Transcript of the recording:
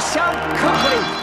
Sound Company.